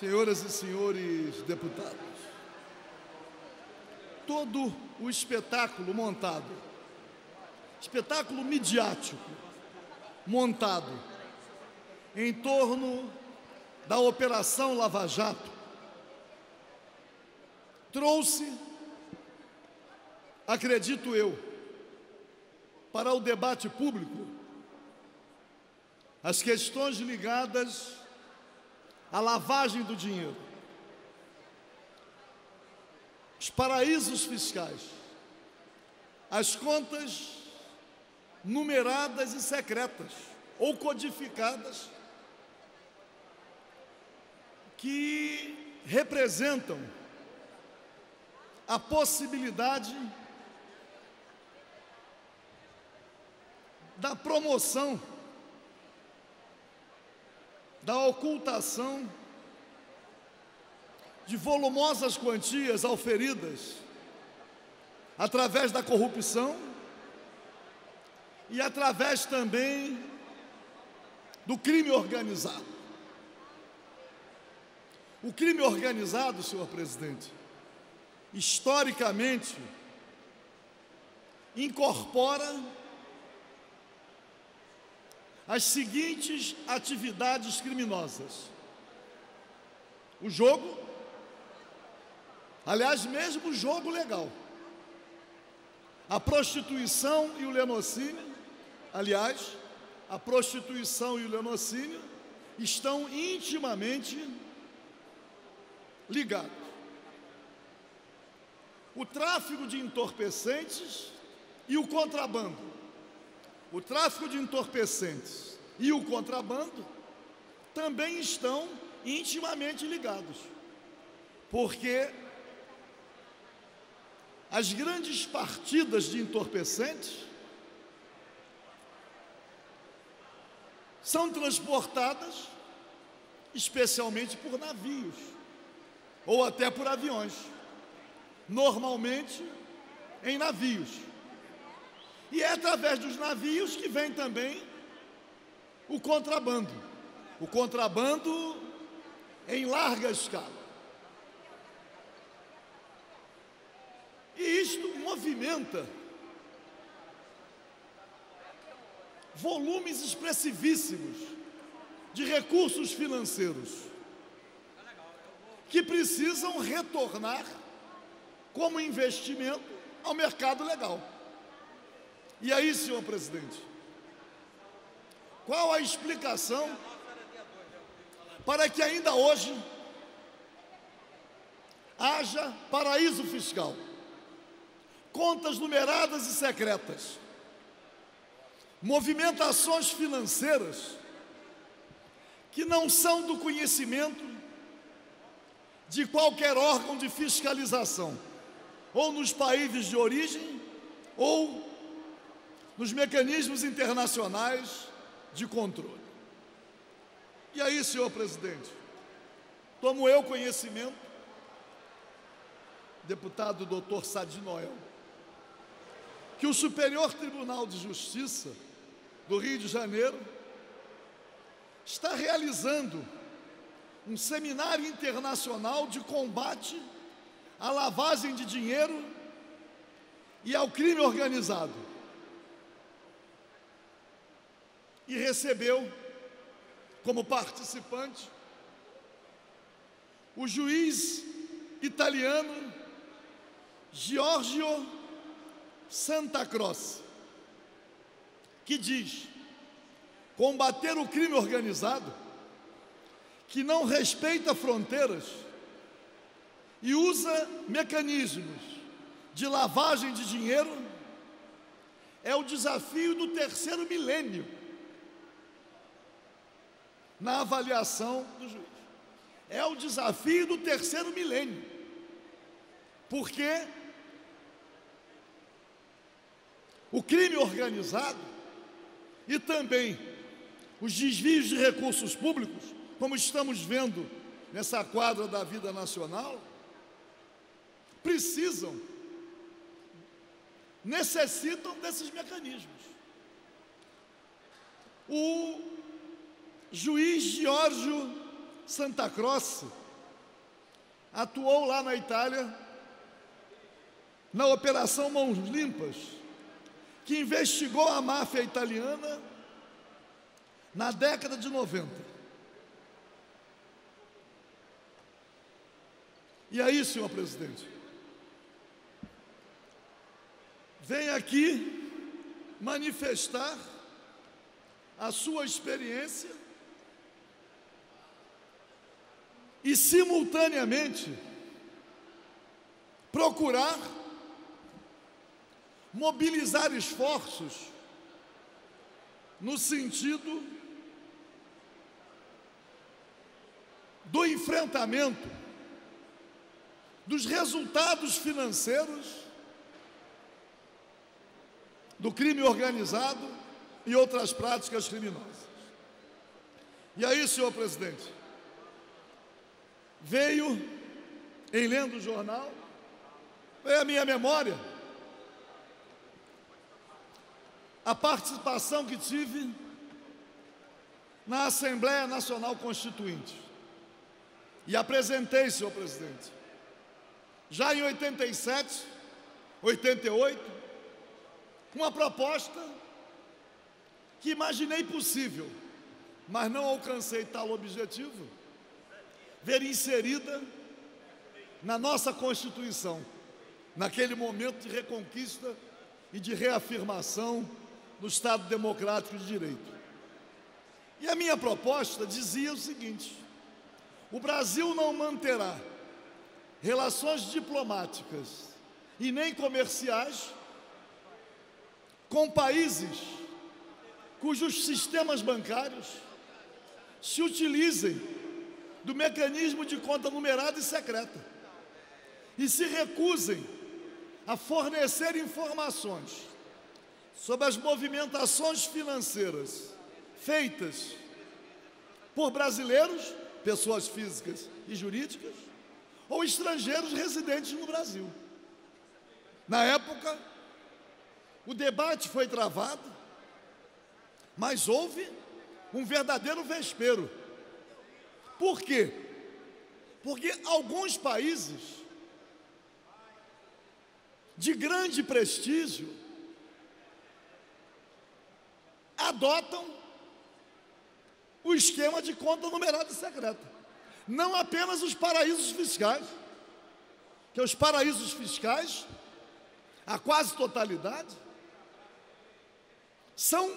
senhoras e senhores deputados, todo o espetáculo montado, espetáculo midiático montado em torno da Operação Lava Jato, trouxe, acredito eu, para o debate público as questões ligadas à lavagem do dinheiro, os paraísos fiscais, as contas numeradas e secretas ou codificadas que representam a possibilidade da promoção, da ocultação de volumosas quantias auferidas através da corrupção e através também do crime organizado. O crime organizado, senhor presidente, historicamente, incorpora as seguintes atividades criminosas: o jogo, aliás, mesmo o jogo legal, a prostituição e o lenocínio, aliás, a prostituição e o lenocínio estão intimamente ligados. O tráfico de entorpecentes e o contrabando o tráfico de entorpecentes e o contrabando também estão intimamente ligados, porque as grandes partidas de entorpecentes são transportadas especialmente por navios ou até por aviões, normalmente em navios. E é através dos navios que vem também o contrabando. O contrabando em larga escala. E isto movimenta volumes expressivíssimos de recursos financeiros que precisam retornar como investimento ao mercado legal. E aí, senhor presidente, qual a explicação para que ainda hoje haja paraíso fiscal, contas numeradas e secretas, movimentações financeiras que não são do conhecimento de qualquer órgão de fiscalização, ou nos países de origem, ou nos mecanismos internacionais de controle. E aí, senhor presidente, tomo eu conhecimento, deputado doutor Sadi Noel, que o Superior Tribunal de Justiça do Rio de Janeiro está realizando um seminário internacional de combate à lavagem de dinheiro e ao crime organizado. E recebeu como participante o juiz italiano Giorgio Santa Croce, que diz: combater o crime organizado que não respeita fronteiras e usa mecanismos de lavagem de dinheiro é o desafio do terceiro milênio na avaliação do juiz. É o desafio do terceiro milênio. Porque o crime organizado e também os desvios de recursos públicos, como estamos vendo nessa quadra da vida nacional, precisam, necessitam desses mecanismos. O juiz Giorgio Santa Croce atuou lá na Itália na Operação Mãos Limpas, que investigou a máfia italiana na década de 90. E aí, senhor presidente, vem aqui manifestar a sua experiência e, simultaneamente, procurar mobilizar esforços no sentido do enfrentamento dos resultados financeiros do crime organizado e outras práticas criminosas. E aí, senhor presidente, veio, em lendo o jornal, veio a minha memória a participação que tive na Assembleia Nacional Constituinte. E apresentei, senhor presidente, já em 87, 88, uma proposta que imaginei possível, mas não alcancei tal objetivo, ver inserida na nossa Constituição, naquele momento de reconquista e de reafirmação do Estado Democrático de Direito. E a minha proposta dizia o seguinte: o Brasil não manterá relações diplomáticas e nem comerciais com países cujos sistemas bancários se utilizem do mecanismo de conta numerada e secreta e se recusem a fornecer informações sobre as movimentações financeiras feitas por brasileiros, pessoas físicas e jurídicas, ou estrangeiros residentes no Brasil. Na época, o debate foi travado, mas houve um verdadeiro vespero. Por quê? Porque alguns países de grande prestígio adotam o esquema de conta numerada e secreta. Não apenas os paraísos fiscais, que os paraísos fiscais, a quase totalidade, são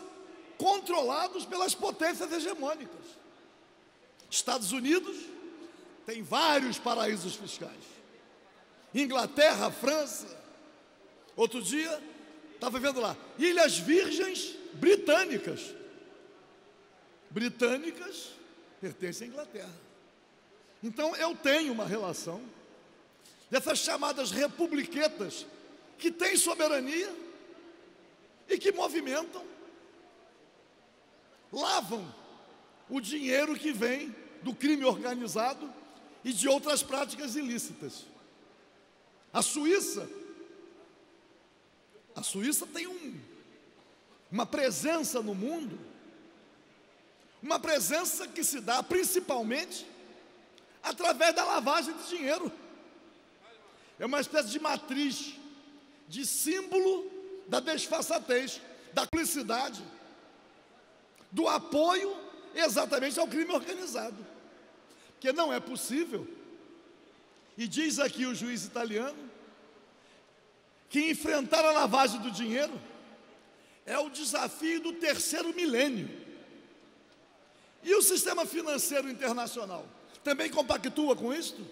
controlados pelas potências hegemônicas. Estados Unidos tem vários paraísos fiscais. Inglaterra, França. Outro dia, estava vendo lá, Ilhas Virgens britânicas. Britânicas pertencem à Inglaterra. Então eu tenho uma relação dessas chamadas republiquetas que têm soberania e que movimentam, lavam o dinheiro que vem do crime organizado e de outras práticas ilícitas. A Suíça, a Suíça tem um uma presença no mundo, uma presença que se dá principalmente através da lavagem de dinheiro. É uma espécie de matriz, de símbolo da desfaçatez, da cumplicidade, do apoio exatamente ao crime organizado. Porque não é possível, e diz aqui o juiz italiano, que enfrentar a lavagem do dinheiro é o desafio do terceiro milênio. E o sistema financeiro internacional também compactua com isto?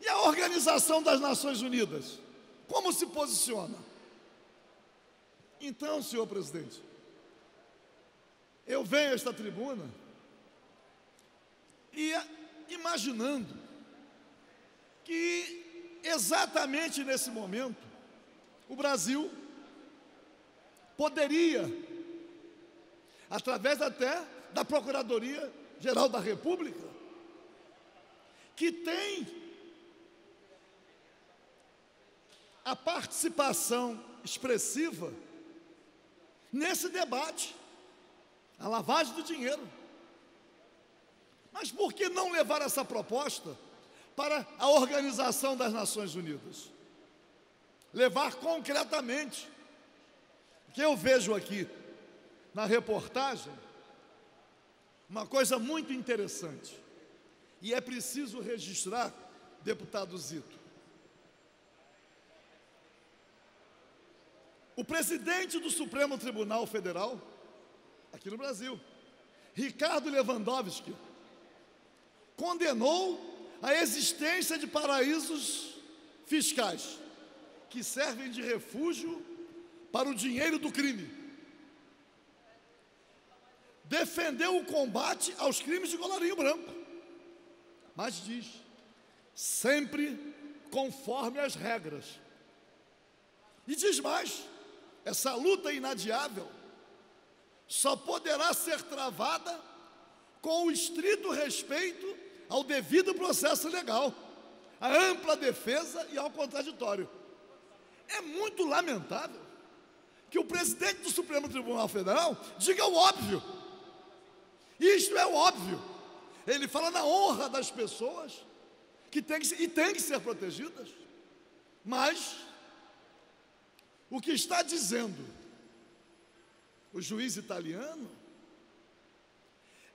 E a Organização das Nações Unidas, como se posiciona? Então, senhor presidente, eu venho a esta tribuna e imaginando que exatamente nesse momento o Brasil poderia, através até da Procuradoria Geral da República, que tem a participação expressiva nesse debate, a lavagem do dinheiro. Mas por que não levar essa proposta para a Organização das Nações Unidas. Levar concretamente, que eu vejo aqui na reportagem, uma coisa muito interessante, e é preciso registrar, deputado Zito. O presidente do Supremo Tribunal Federal, aqui no Brasil, Ricardo Lewandowski, condenou a existência de paraísos fiscais que servem de refúgio para o dinheiro do crime. Defendeu o combate aos crimes de colarinho branco, mas diz, sempre conforme as regras. E diz mais: essa luta inadiável só poderá ser travada com o estrito respeito ao devido processo legal, à ampla defesa e ao contraditório. É muito lamentável que o presidente do Supremo Tribunal Federal diga o óbvio. Isto é o óbvio. Ele fala na honra das pessoas que tem que, e tem que ser protegidas. Mas o que está dizendo o juiz italiano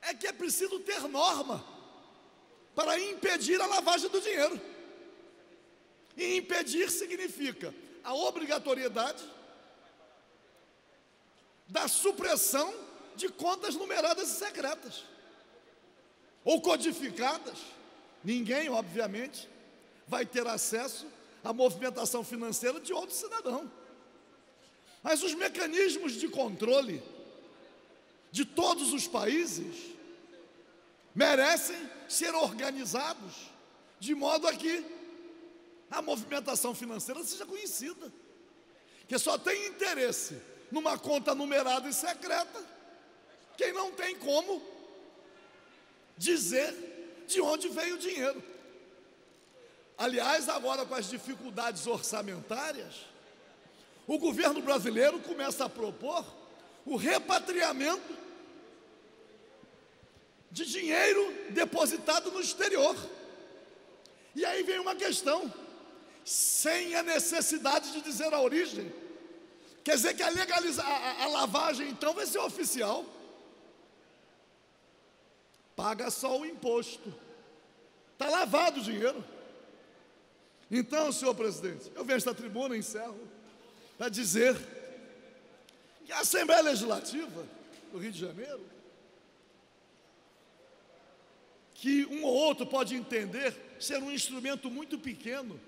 é que é preciso ter norma para impedir a lavagem do dinheiro. E impedir significa a obrigatoriedade da supressão de contas numeradas e secretas ou codificadas. Ninguém, obviamente, vai ter acesso à movimentação financeira de outro cidadão. Mas os mecanismos de controle de todos os países merecem ser organizados de modo a que a movimentação financeira seja conhecida. Que só tem interesse numa conta numerada e secreta quem não tem como dizer de onde veio o dinheiro. Aliás, agora com as dificuldades orçamentárias, o governo brasileiro começa a propor o repatriamento de dinheiro depositado no exterior. E aí vem uma questão, sem a necessidade de dizer a origem. Quer dizer que a, legaliza a, a lavagem então vai ser oficial. Paga só o imposto. Está lavado o dinheiro. Então, senhor presidente, eu venho esta tribuna, encerro para dizer que a Assembleia Legislativa do Rio de Janeiro, que um ou outro pode entender ser um instrumento muito pequeno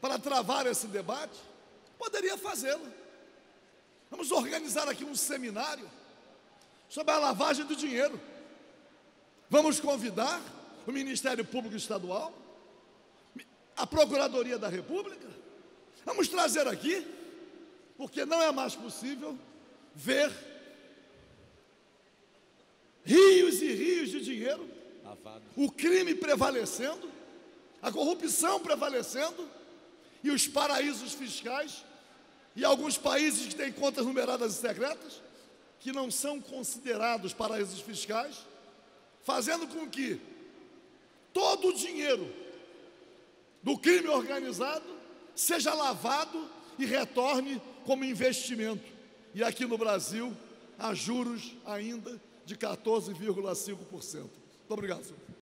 para travar esse debate, poderia fazê-lo. Vamos organizar aqui um seminário sobre a lavagem do dinheiro. Vamos convidar o Ministério Público Estadual, a Procuradoria da República, Vamos trazer aqui, porque não é mais possível ver rios e rios de dinheiro. O crime prevalecendo, a corrupção prevalecendo e os paraísos fiscais e alguns países que têm contas numeradas e secretas que não são considerados paraísos fiscais, fazendo com que todo o dinheiro do crime organizado seja lavado e retorne como investimento. E aqui no Brasil, a juros ainda de 14,5%. Muito obrigado, senhor.